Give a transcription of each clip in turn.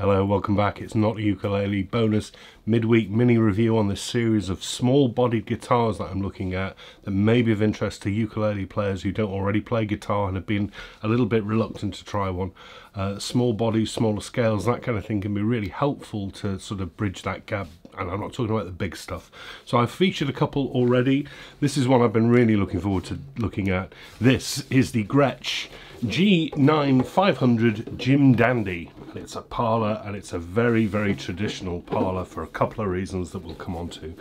Hello, welcome back. It's not a ukulele bonus midweek mini review on this series of small bodied guitars that I'm looking at that may be of interest to ukulele players who don't already play guitar and have been a little bit reluctant to try one. Uh, small bodies, smaller scales, that kind of thing can be really helpful to sort of bridge that gap and I'm not talking about the big stuff. So I've featured a couple already. This is one I've been really looking forward to looking at. This is the Gretsch G9500 Jim Dandy. It's a parlor and it's a very, very traditional parlor for a couple of reasons that we'll come on to.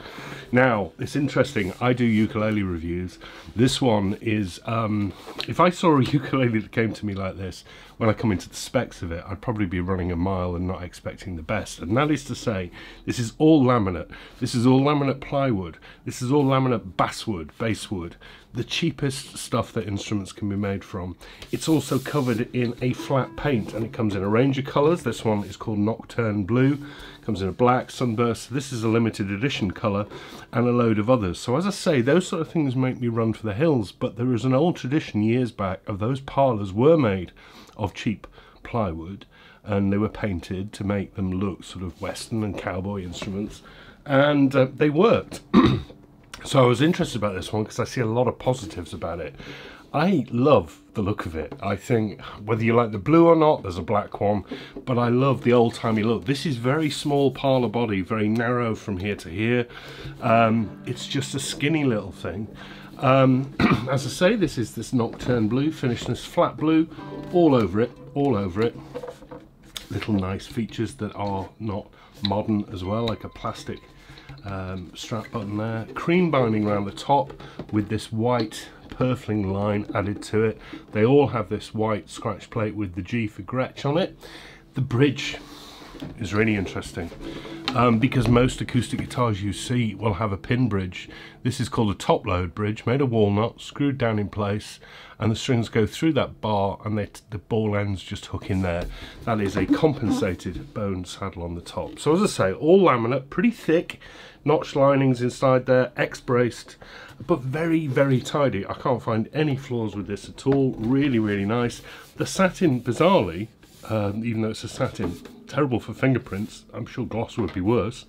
Now, it's interesting. I do ukulele reviews. This one is, um, if I saw a ukulele that came to me like this, when I come into the specs of it, I'd probably be running a mile and not expecting the best. And that is to say, this is all laminate. This is all laminate plywood. This is all laminate basswood, basswood the cheapest stuff that instruments can be made from. It's also covered in a flat paint and it comes in a range of colours. This one is called Nocturne Blue, comes in a black, sunburst. This is a limited edition colour and a load of others. So as I say, those sort of things make me run for the hills, but there is an old tradition years back of those parlours were made of cheap plywood and they were painted to make them look sort of western and cowboy instruments and uh, they worked. So I was interested about this one because I see a lot of positives about it. I love the look of it. I think whether you like the blue or not, there's a black one, but I love the old-timey look. This is very small parlor body, very narrow from here to here. Um, it's just a skinny little thing. Um, as I say, this is this Nocturne Blue, finished in this flat blue, all over it, all over it. Little nice features that are not modern as well, like a plastic um, strap button there. Cream binding around the top with this white purfling line added to it. They all have this white scratch plate with the G for Gretsch on it. The bridge is really interesting um, because most acoustic guitars you see will have a pin bridge. This is called a top load bridge made of walnut, screwed down in place and the strings go through that bar and they, the ball ends just hook in there. That is a compensated bone saddle on the top. So as I say, all laminate, pretty thick, notch linings inside there, X-braced, but very, very tidy. I can't find any flaws with this at all. Really, really nice. The satin, bizarrely, um, even though it's a satin, terrible for fingerprints. I'm sure gloss would be worse,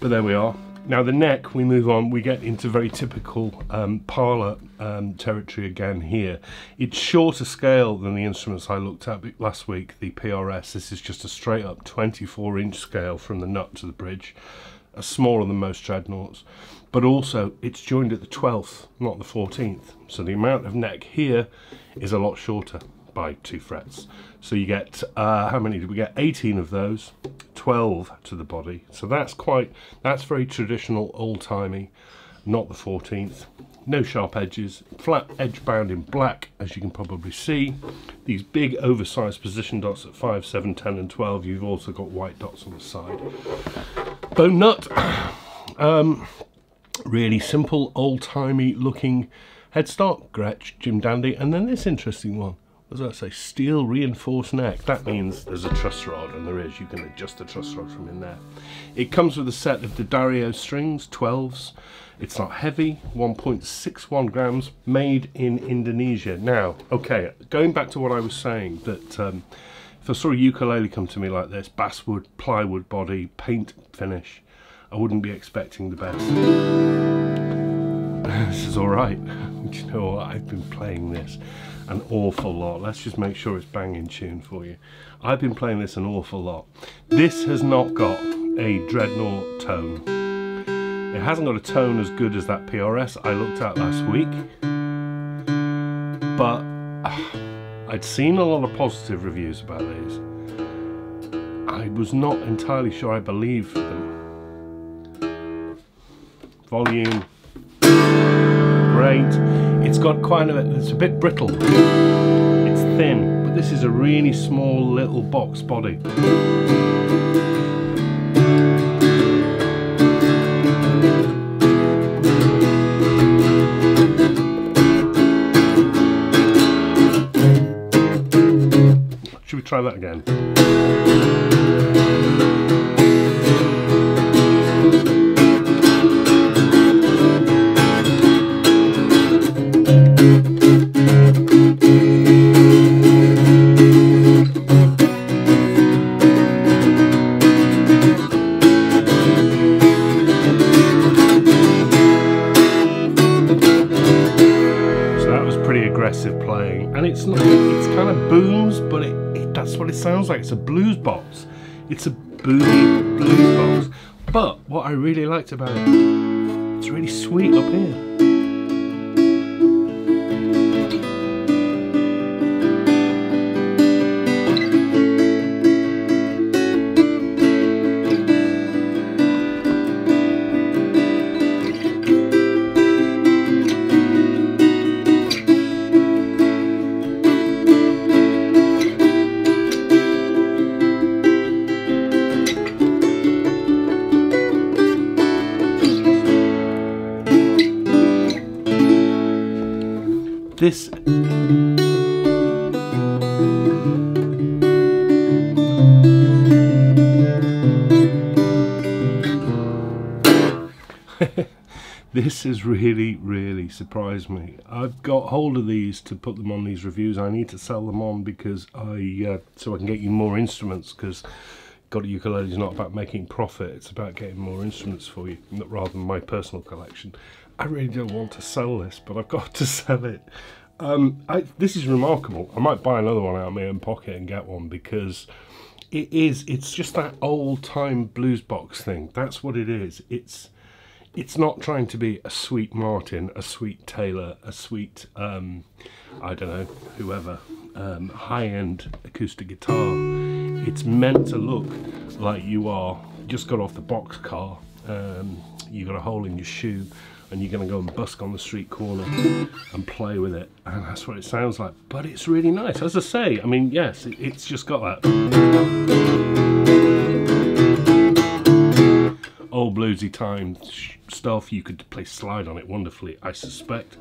but there we are. Now the neck, we move on, we get into very typical um, parlour um, territory again here. It's shorter scale than the instruments I looked at last week, the PRS. This is just a straight up 24 inch scale from the nut to the bridge, a smaller than most dreadnoughts. But also, it's joined at the 12th, not the 14th. So the amount of neck here is a lot shorter by two frets. So you get, uh, how many did we get? 18 of those, 12 to the body. So that's quite, that's very traditional, old-timey, not the 14th. No sharp edges, flat edge bound in black, as you can probably see. These big oversized position dots at 5, 7, 10 and 12. You've also got white dots on the side. Bone nut, um, really simple, old-timey looking headstock, Gretsch, Jim Dandy, and then this interesting one as I say, steel reinforced neck. That means there's a truss rod, and there is. You can adjust the truss rod from in there. It comes with a set of D'Addario strings, 12s. It's not heavy, 1.61 grams, made in Indonesia. Now, okay, going back to what I was saying, that um, if I saw a ukulele come to me like this, basswood, plywood body, paint finish, I wouldn't be expecting the best. this is all right. you know what? I've been playing this an awful lot. Let's just make sure it's banging tune for you. I've been playing this an awful lot. This has not got a dreadnought tone. It hasn't got a tone as good as that PRS I looked at last week. But uh, I'd seen a lot of positive reviews about these. I was not entirely sure I believed them. Volume, great. It's got quite a, it's a bit brittle. It's thin, but this is a really small little box body. Should we try that again? booms, but it, it, that's what it sounds like. It's a blues box. It's a boomy blues box. But what I really liked about it, it's really sweet up here. This. This has really really surprised me. I've got hold of these to put them on these reviews. I need to sell them on because i uh, so i can get you more instruments because got a ukulele is not about making profit it's about getting more instruments for you rather than my personal collection I really don't want to sell this, but I've got to sell it. Um, I, this is remarkable. I might buy another one out of my own pocket and get one because it is. It's just that old-time blues box thing. That's what it is. It's it's not trying to be a sweet Martin, a sweet Taylor, a sweet um, I don't know whoever um, high-end acoustic guitar. It's meant to look like you are just got off the box car. Um, you got a hole in your shoe and you're going to go and busk on the street corner and play with it. And that's what it sounds like. But it's really nice. As I say I mean yes it, it's just got that old bluesy time stuff. You could play slide on it wonderfully I suspect.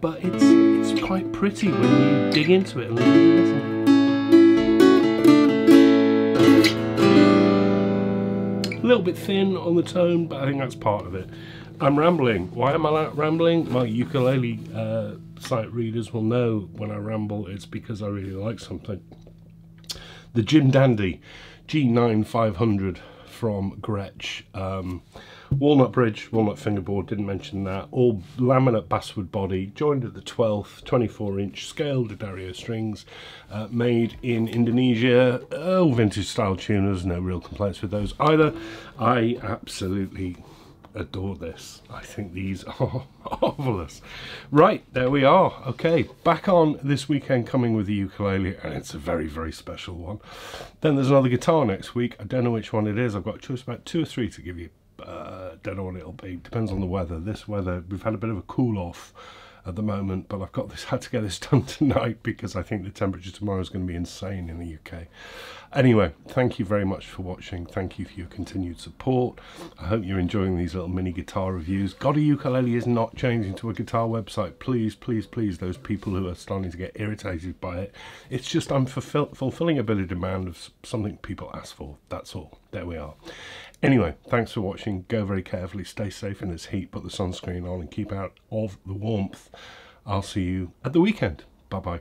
But it's it's quite pretty when you dig into it and listen a little bit thin on the tone but I think that's part of it I'm rambling. Why am I rambling? My ukulele uh, readers will know when I ramble it's because I really like something. The Jim Dandy G9500 from Gretsch. Um, walnut bridge, walnut fingerboard, didn't mention that. All laminate basswood body, joined at the 12th, 24 inch scaled D'Addario strings, uh, made in Indonesia. Oh, vintage style tuners, no real complaints with those either. I absolutely adore this. I think these are marvellous. Right, there we are. Okay, back on this weekend coming with the ukulele, and it's a very, very special one. Then there's another guitar next week. I don't know which one it is. I've got a choice about two or three to give you. Uh, don't know what it'll be. Depends on the weather. This weather, we've had a bit of a cool off at the moment, but I've got this had to get this done tonight because I think the temperature tomorrow is going to be insane in the UK. Anyway, thank you very much for watching. Thank you for your continued support. I hope you're enjoying these little mini guitar reviews. Got a Ukulele is not changing to a guitar website. Please, please, please, those people who are starting to get irritated by it. It's just I'm fulfill fulfilling a bit of demand of something people ask for. That's all. There we are. Anyway, thanks for watching. Go very carefully. Stay safe in this heat. Put the sunscreen on and keep out of the warmth. I'll see you at the weekend. Bye-bye.